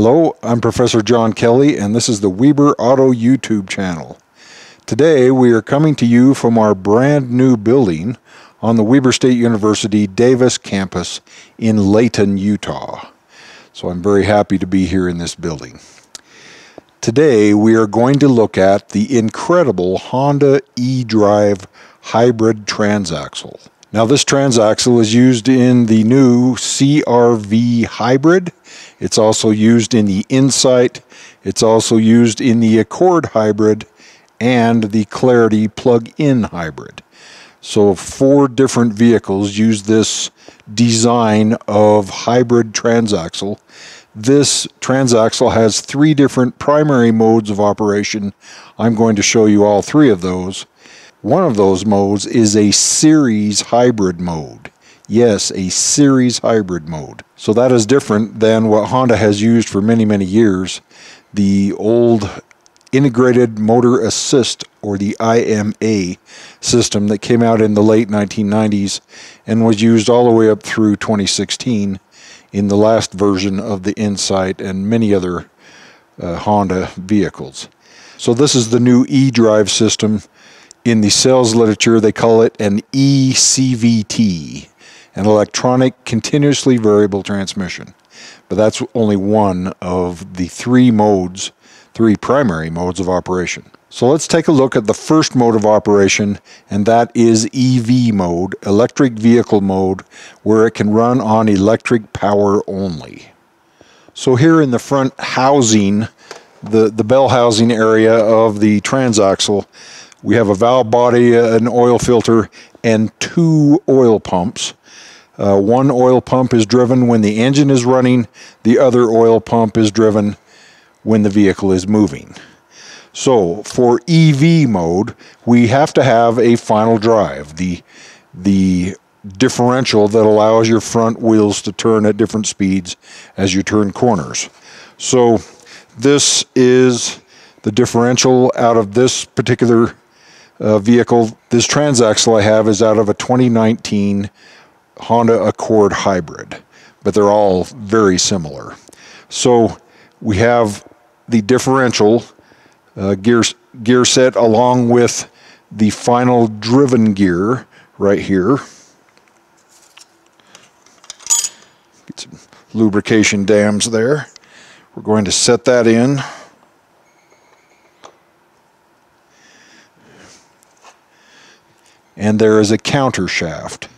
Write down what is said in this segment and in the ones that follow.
Hello, I'm Professor John Kelly, and this is the Weber Auto YouTube channel. Today we are coming to you from our brand new building on the Weber State University Davis campus in Layton, Utah. So I'm very happy to be here in this building. Today we are going to look at the incredible Honda eDrive hybrid transaxle. Now this transaxle is used in the new CRV hybrid. It's also used in the Insight. It's also used in the Accord hybrid and the Clarity plug-in hybrid. So four different vehicles use this design of hybrid transaxle. This transaxle has three different primary modes of operation. I'm going to show you all three of those. One of those modes is a series hybrid mode. Yes, a series hybrid mode. So that is different than what Honda has used for many, many years. The old integrated motor assist or the IMA system that came out in the late 1990s and was used all the way up through 2016 in the last version of the Insight and many other uh, Honda vehicles. So this is the new eDrive system in the sales literature, they call it an ECVT, an electronic continuously variable transmission. But that's only one of the three modes, three primary modes of operation. So let's take a look at the first mode of operation, and that is EV mode, electric vehicle mode, where it can run on electric power only. So here in the front housing, the, the bell housing area of the transaxle, we have a valve body, uh, an oil filter, and two oil pumps. Uh, one oil pump is driven when the engine is running, the other oil pump is driven when the vehicle is moving. So for EV mode, we have to have a final drive, the, the differential that allows your front wheels to turn at different speeds as you turn corners. So this is the differential out of this particular uh, vehicle. This transaxle I have is out of a 2019 Honda Accord Hybrid, but they're all very similar. So we have the differential uh, gear, gear set along with the final driven gear right here. Get some lubrication dams there. We're going to set that in. And there is a counter shaft.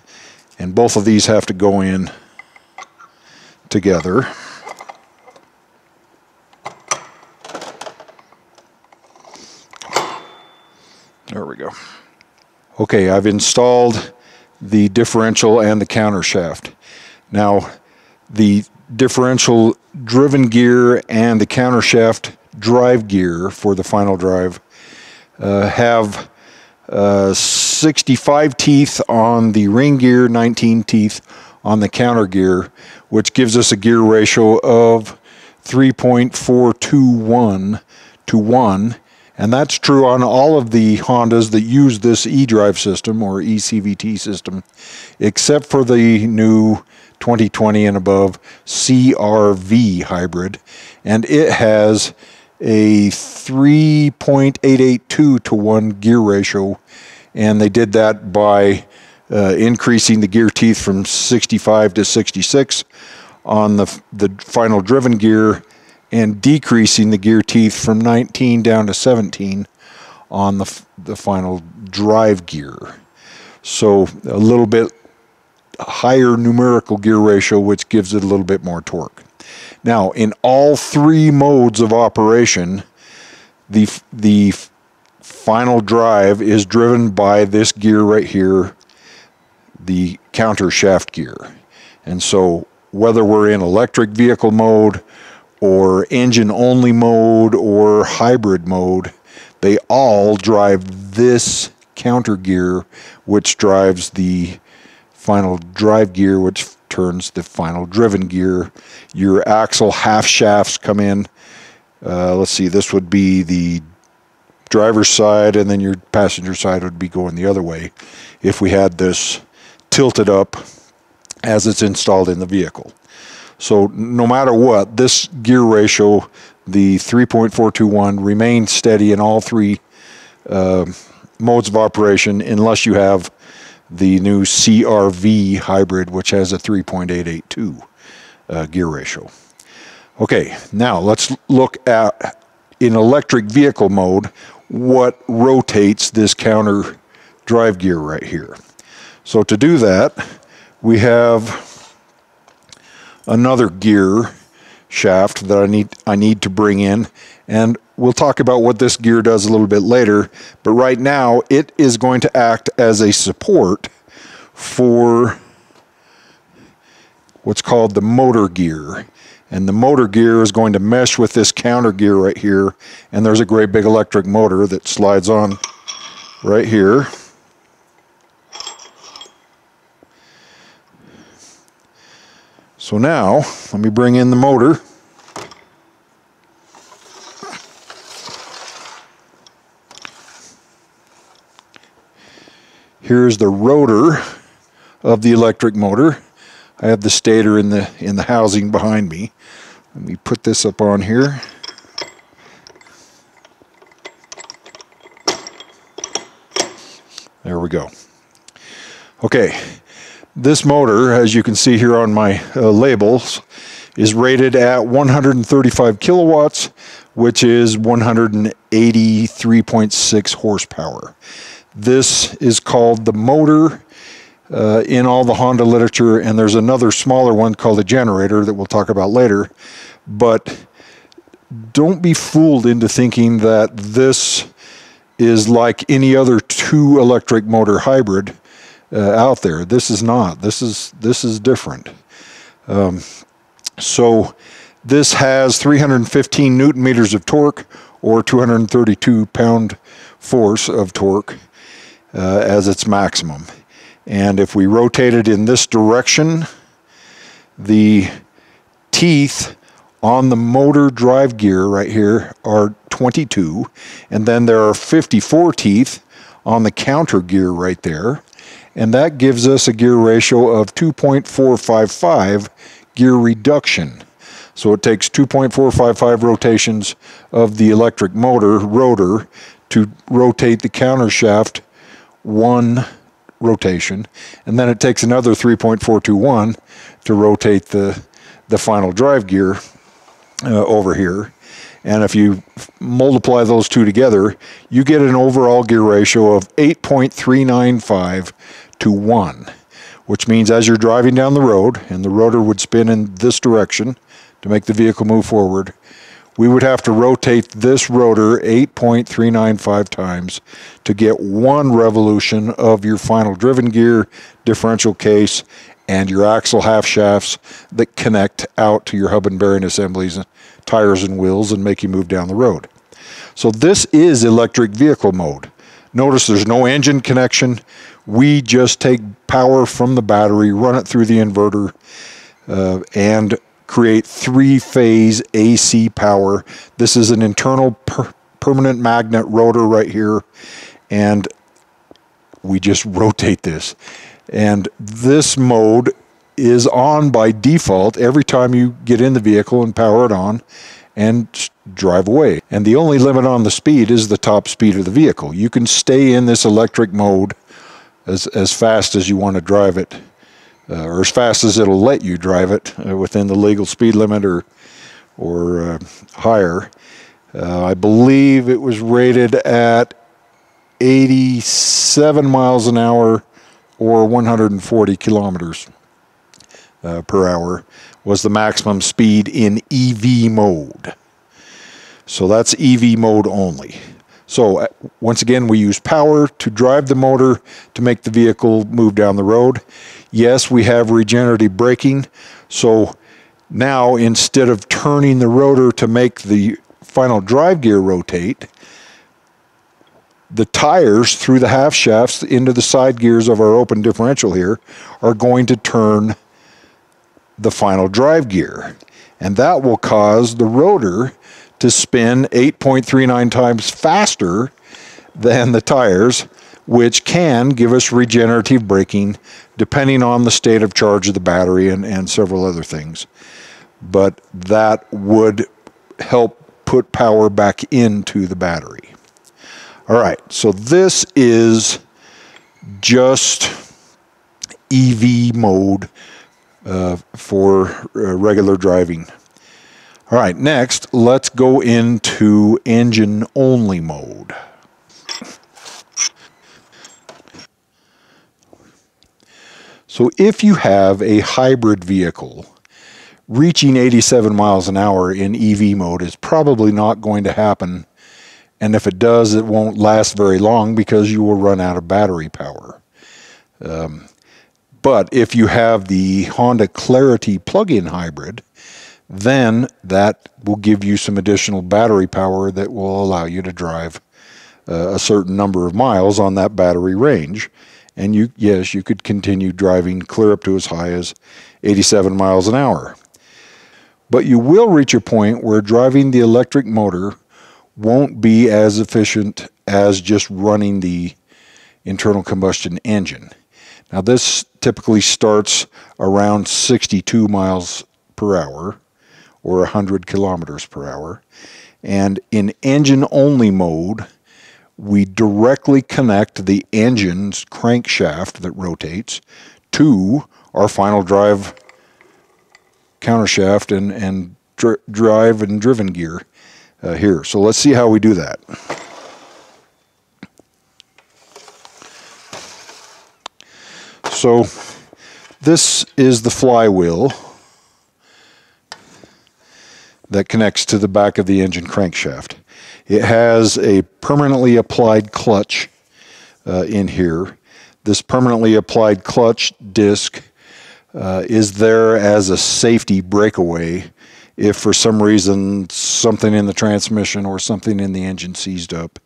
And both of these have to go in together. There we go. Okay, I've installed the differential and the counter shaft. Now, the differential driven gear and the counter shaft drive gear for the final drive uh, have uh, 65 teeth on the ring gear, 19 teeth on the counter gear, which gives us a gear ratio of 3.421 to 1. And that's true on all of the Hondas that use this eDrive system or ECVT system, except for the new 2020 and above CRV hybrid. And it has a 3.882 to 1 gear ratio and they did that by uh, increasing the gear teeth from 65 to 66 on the, the final driven gear and decreasing the gear teeth from 19 down to 17 on the, the final drive gear. So a little bit higher numerical gear ratio, which gives it a little bit more torque. Now, in all three modes of operation, the, the final drive is driven by this gear right here, the counter shaft gear. And so whether we're in electric vehicle mode or engine only mode or hybrid mode, they all drive this counter gear, which drives the final drive gear, which turns the final driven gear. Your axle half shafts come in. Uh, let's see, this would be the driver's side and then your passenger side would be going the other way if we had this tilted up as it's installed in the vehicle. So no matter what, this gear ratio, the 3.421, remains steady in all three uh, modes of operation unless you have the new CRV hybrid, which has a 3.882 uh, gear ratio. Okay, now let's look at in electric vehicle mode what rotates this counter drive gear right here. So to do that, we have another gear shaft that I need I need to bring in and we'll talk about what this gear does a little bit later but right now it is going to act as a support for what's called the motor gear and the motor gear is going to mesh with this counter gear right here and there's a great big electric motor that slides on right here So now, let me bring in the motor. Here's the rotor of the electric motor. I have the stator in the in the housing behind me. Let me put this up on here. There we go. Okay, this motor, as you can see here on my uh, labels, is rated at 135 kilowatts, which is 183.6 horsepower. This is called the motor uh, in all the Honda literature, and there's another smaller one called a generator that we'll talk about later. But don't be fooled into thinking that this is like any other two electric motor hybrid uh, out there. This is not. This is this is different. Um, so this has 315 newton meters of torque or 232 pound force of torque uh, as its maximum. And if we rotate it in this direction, the teeth on the motor drive gear right here are 22, and then there are 54 teeth on the counter gear right there and that gives us a gear ratio of 2.455 gear reduction. So it takes 2.455 rotations of the electric motor rotor to rotate the counter shaft one rotation, and then it takes another 3.421 to rotate the the final drive gear uh, over here. And if you multiply those two together, you get an overall gear ratio of 8.395 to 1, which means as you're driving down the road and the rotor would spin in this direction to make the vehicle move forward, we would have to rotate this rotor 8.395 times to get one revolution of your final driven gear, differential case, and your axle half shafts that connect out to your hub and bearing assemblies, tires and wheels, and make you move down the road. So this is electric vehicle mode. Notice there's no engine connection. We just take power from the battery, run it through the inverter, uh, and create three-phase AC power. This is an internal per permanent magnet rotor right here, and we just rotate this. And this mode is on by default every time you get in the vehicle and power it on and drive away. And the only limit on the speed is the top speed of the vehicle. You can stay in this electric mode as, as fast as you want to drive it, uh, or as fast as it'll let you drive it uh, within the legal speed limit or, or uh, higher. Uh, I believe it was rated at 87 miles an hour or 140 kilometers uh, per hour was the maximum speed in EV mode. So that's EV mode only. So uh, once again, we use power to drive the motor to make the vehicle move down the road. Yes, we have regenerative braking. So now instead of turning the rotor to make the final drive gear rotate, the tires through the half shafts into the side gears of our open differential here are going to turn the final drive gear. And that will cause the rotor to spin 8.39 times faster than the tires, which can give us regenerative braking depending on the state of charge of the battery and, and several other things. but that would help put power back into the battery. All right, so this is just EV mode uh, for uh, regular driving. All right, next, let's go into engine only mode. So if you have a hybrid vehicle, reaching 87 miles an hour in EV mode is probably not going to happen. And if it does, it won't last very long because you will run out of battery power. Um, but if you have the Honda Clarity plug-in hybrid, then that will give you some additional battery power that will allow you to drive uh, a certain number of miles on that battery range. And you yes you could continue driving clear up to as high as 87 miles an hour. But you will reach a point where driving the electric motor won't be as efficient as just running the internal combustion engine. Now this typically starts around 62 miles per hour or 100 kilometers per hour and in engine only mode we directly connect the engine's crankshaft that rotates to our final drive countershaft and, and dr drive and driven gear uh, here. So let's see how we do that. So this is the flywheel that connects to the back of the engine crankshaft. It has a permanently applied clutch uh, in here. This permanently applied clutch disc uh, is there as a safety breakaway if for some reason something in the transmission or something in the engine seized up.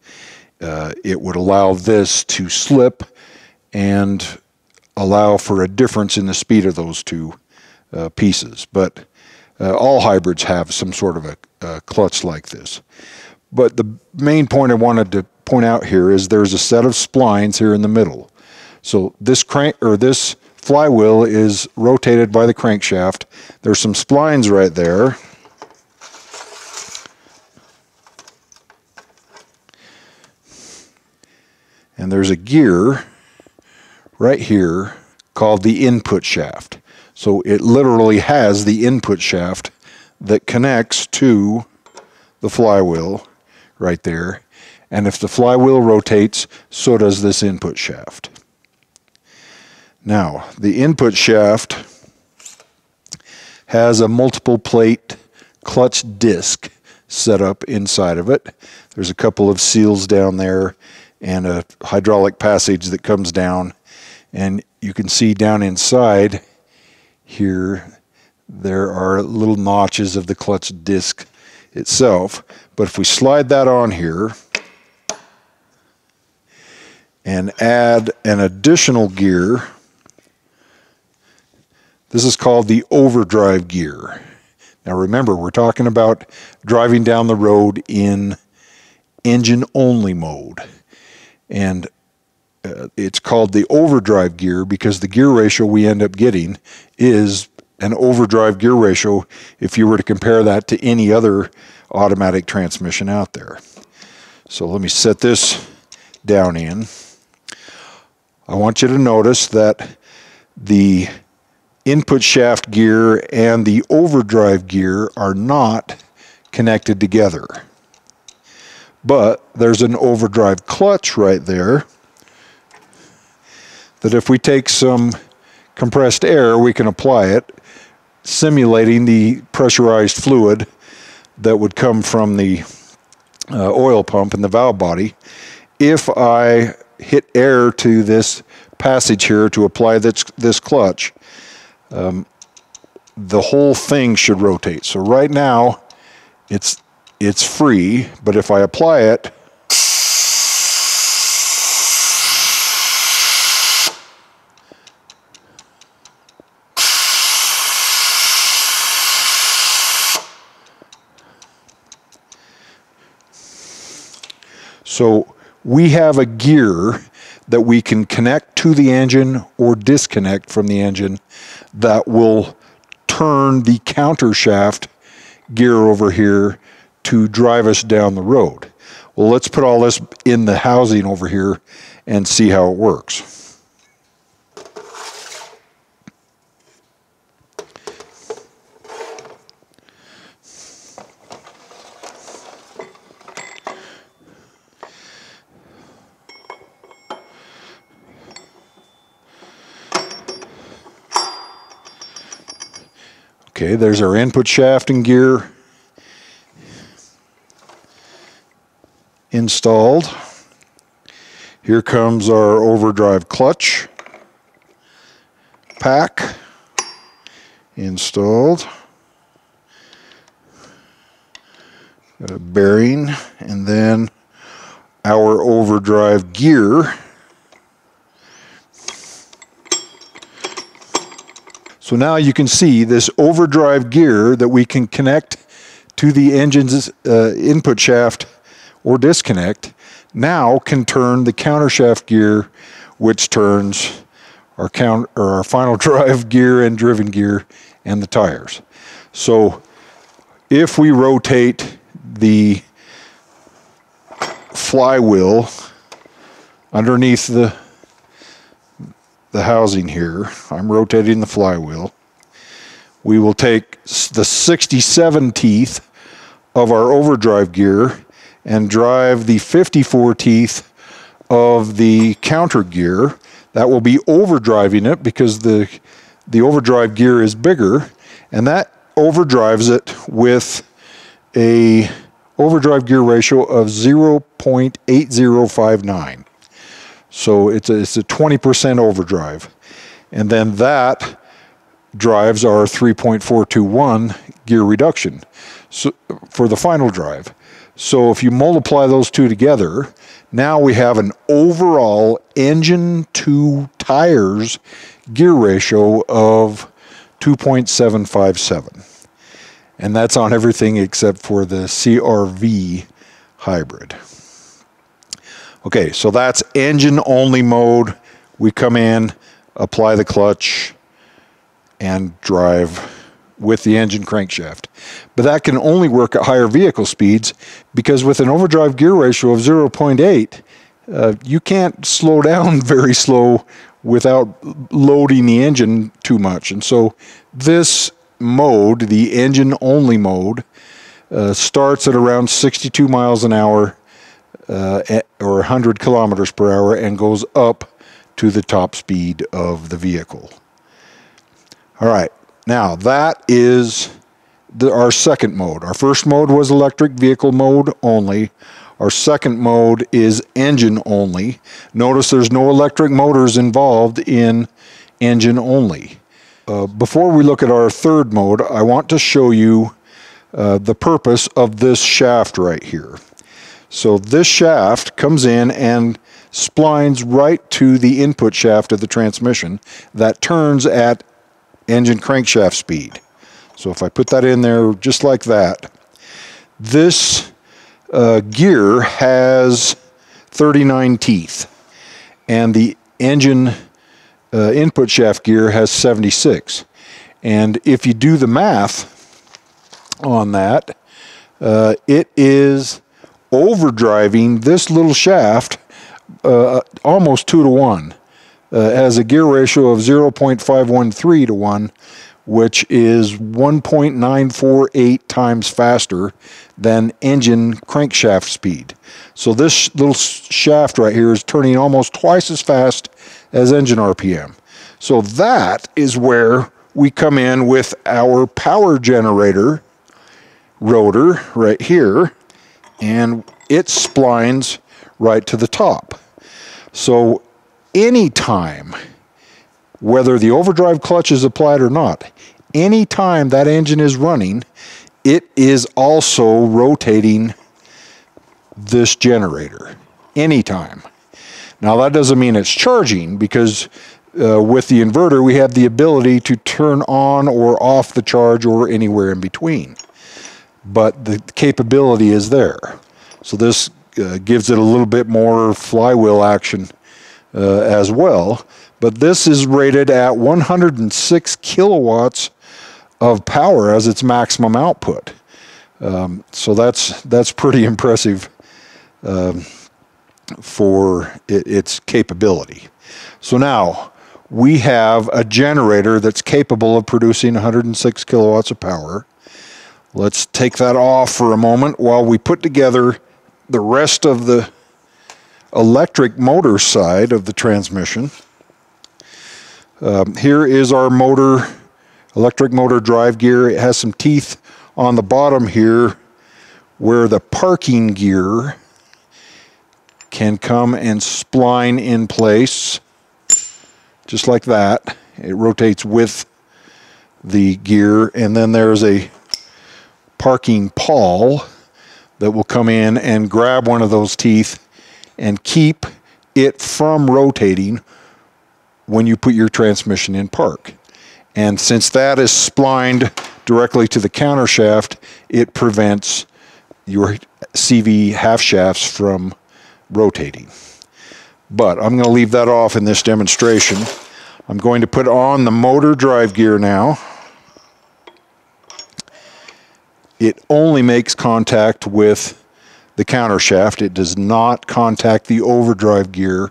Uh, it would allow this to slip and allow for a difference in the speed of those two uh, pieces. But uh, all hybrids have some sort of a, a clutch like this. But the main point I wanted to point out here is there's a set of splines here in the middle. So this crank or this flywheel is rotated by the crankshaft. There's some splines right there. And there's a gear right here called the input shaft. So it literally has the input shaft that connects to the flywheel right there. And if the flywheel rotates, so does this input shaft. Now, the input shaft has a multiple plate clutch disc set up inside of it. There's a couple of seals down there and a hydraulic passage that comes down. And you can see down inside here, there are little notches of the clutch disc itself. But if we slide that on here and add an additional gear, this is called the overdrive gear. Now remember, we're talking about driving down the road in engine only mode. And uh, it's called the overdrive gear because the gear ratio we end up getting is an overdrive gear ratio if you were to compare that to any other automatic transmission out there. So let me set this down in. I want you to notice that the input shaft gear and the overdrive gear are not connected together. But there's an overdrive clutch right there that if we take some compressed air, we can apply it, simulating the pressurized fluid that would come from the uh, oil pump in the valve body. If I hit air to this passage here to apply this, this clutch, um, the whole thing should rotate. So right now, it's, it's free, but if I apply it, So we have a gear that we can connect to the engine or disconnect from the engine that will turn the counter shaft gear over here to drive us down the road. Well, let's put all this in the housing over here and see how it works. Okay, there's our input shaft and gear installed. Here comes our overdrive clutch pack installed. Got a bearing and then our overdrive gear So now you can see this overdrive gear that we can connect to the engine's uh, input shaft or disconnect now can turn the countershaft gear which turns our count or our final drive gear and driven gear and the tires. So if we rotate the flywheel underneath the the housing here. I'm rotating the flywheel. We will take the 67 teeth of our overdrive gear and drive the 54 teeth of the counter gear. That will be overdriving it because the, the overdrive gear is bigger and that overdrives it with a overdrive gear ratio of 0.8059. So it's a, it's a 20% overdrive. And then that drives our 3.421 gear reduction so, for the final drive. So if you multiply those two together, now we have an overall engine to tires gear ratio of 2.757. And that's on everything except for the CRV hybrid. Okay, so that's engine only mode. We come in, apply the clutch, and drive with the engine crankshaft. But that can only work at higher vehicle speeds because with an overdrive gear ratio of 0.8, uh, you can't slow down very slow without loading the engine too much. And so this mode, the engine only mode, uh, starts at around 62 miles an hour uh, or 100 kilometers per hour and goes up to the top speed of the vehicle. All right, now that is the, our second mode. Our first mode was electric vehicle mode only. Our second mode is engine only. Notice there's no electric motors involved in engine only. Uh, before we look at our third mode, I want to show you uh, the purpose of this shaft right here. So this shaft comes in and splines right to the input shaft of the transmission that turns at engine crankshaft speed. So if I put that in there just like that, this uh, gear has 39 teeth and the engine uh, input shaft gear has 76. And if you do the math on that, uh, it is overdriving this little shaft uh, almost two to one. Uh, has a gear ratio of 0.513 to 1, which is 1.948 times faster than engine crankshaft speed. So this little shaft right here is turning almost twice as fast as engine RPM. So that is where we come in with our power generator rotor right here and it splines right to the top. So anytime, whether the overdrive clutch is applied or not, anytime that engine is running, it is also rotating this generator anytime. Now that doesn't mean it's charging because uh, with the inverter we have the ability to turn on or off the charge or anywhere in between. But the capability is there. So this uh, gives it a little bit more flywheel action uh, as well. But this is rated at 106 kilowatts of power as its maximum output. Um, so that's that's pretty impressive um, for it, its capability. So now we have a generator that's capable of producing 106 kilowatts of power. Let's take that off for a moment while we put together the rest of the electric motor side of the transmission. Um, here is our motor, electric motor drive gear. It has some teeth on the bottom here where the parking gear can come and spline in place just like that. It rotates with the gear and then there's a parking pawl that will come in and grab one of those teeth and keep it from rotating when you put your transmission in park. And since that is splined directly to the counter shaft, it prevents your CV half shafts from rotating. But I'm going to leave that off in this demonstration. I'm going to put on the motor drive gear now. It only makes contact with the counter shaft. It does not contact the overdrive gear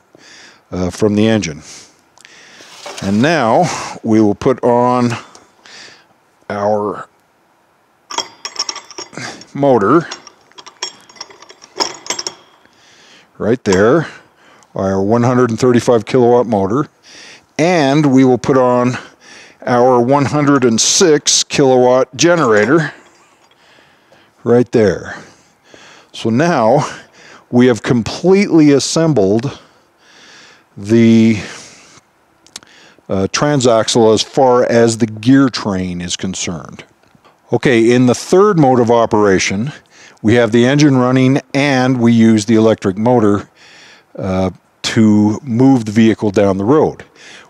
uh, from the engine. And now we will put on our motor right there, our 135 kilowatt motor, and we will put on our 106 kilowatt generator right there. So now we have completely assembled the uh, transaxle as far as the gear train is concerned. Okay, in the third mode of operation, we have the engine running and we use the electric motor uh, to move the vehicle down the road.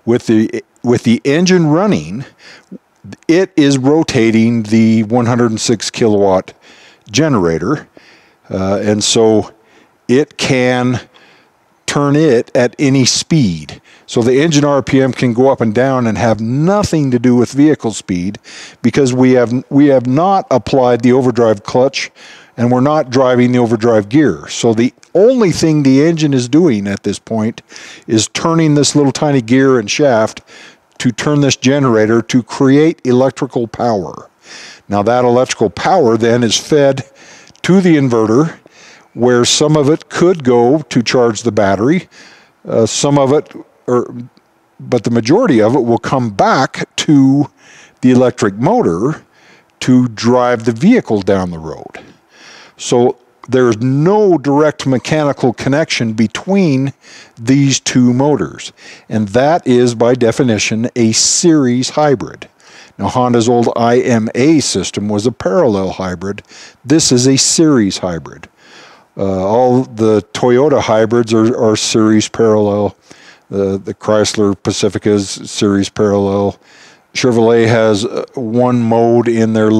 With the, with the engine running, it is rotating the 106 kilowatt generator, uh, and so it can turn it at any speed. So the engine RPM can go up and down and have nothing to do with vehicle speed because we have we have not applied the overdrive clutch and we're not driving the overdrive gear. So the only thing the engine is doing at this point is turning this little tiny gear and shaft to turn this generator to create electrical power. Now that electrical power then is fed to the inverter where some of it could go to charge the battery, uh, some of it, or, but the majority of it will come back to the electric motor to drive the vehicle down the road. So there's no direct mechanical connection between these two motors. And that is, by definition, a series hybrid. Now, Honda's old IMA system was a parallel hybrid. This is a series hybrid. Uh, all the Toyota hybrids are, are series parallel. The, the Chrysler Pacifica is series parallel. Chevrolet has uh, one mode in their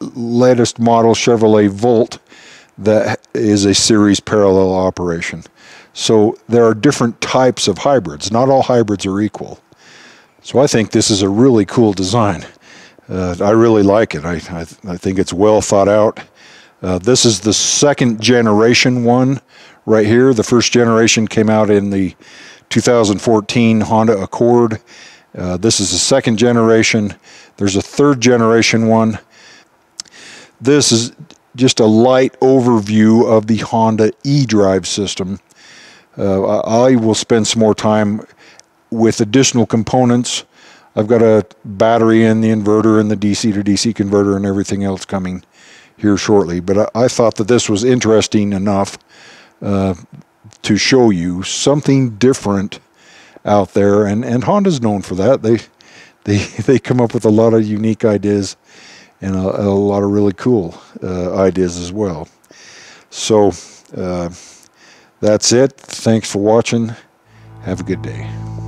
latest model, Chevrolet Volt, that is a series parallel operation. So there are different types of hybrids. Not all hybrids are equal. So I think this is a really cool design. Uh, I really like it. I, I, I, think it's well thought out. Uh, this is the second generation one right here. The first generation came out in the 2014 Honda Accord. Uh, this is the second generation. There's a third generation one. This is just a light overview of the Honda eDrive system. Uh, I will spend some more time with additional components. I've got a battery and the inverter and the DC to DC converter and everything else coming here shortly. But I, I thought that this was interesting enough uh, to show you something different out there, and and Honda's known for that. They they they come up with a lot of unique ideas and a, a lot of really cool uh, ideas as well. So uh, that's it. Thanks for watching. Have a good day.